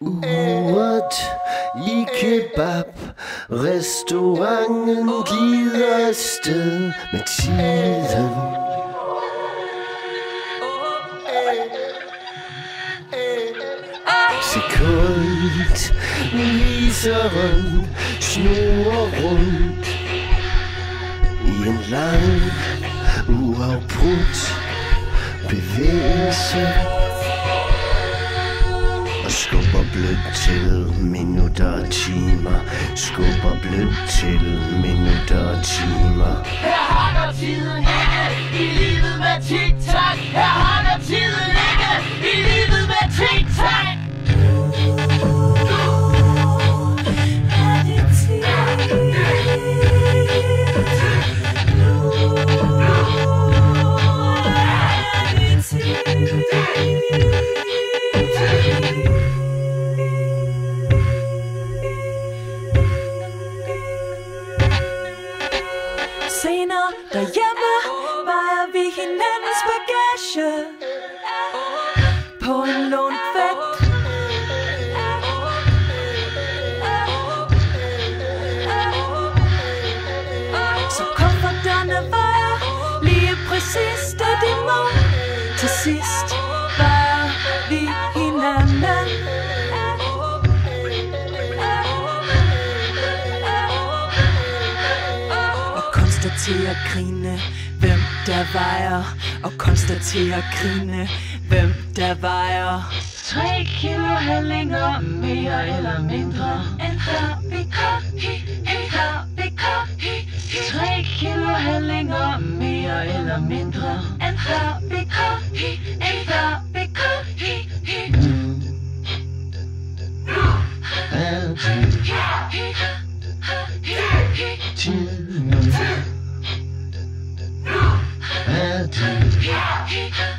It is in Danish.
Uret i kebab. Restauranten glider afsted med tiden. Sekund Viseren snurrer rundt I en lang uafbrudt bevægelse skubber blødt til minutter og timer. Skubber blødt til minutter og timer. Her hakker tiden i livet med tiden derhjemme vejer vi hinandens bagage På en lånt vægt Så komforterne vejer lige præcis det de må. Til sidst konstatere grine, hvem der vejer, og konstatere grine, hvem der vejer. Tre kilo handlinger mere eller mindre end før vi kom hi, hi, før vi kom hi, hi. Tre kilo handlinger mere eller mindre end før vi kom hi, end før vi kom. Er Hey,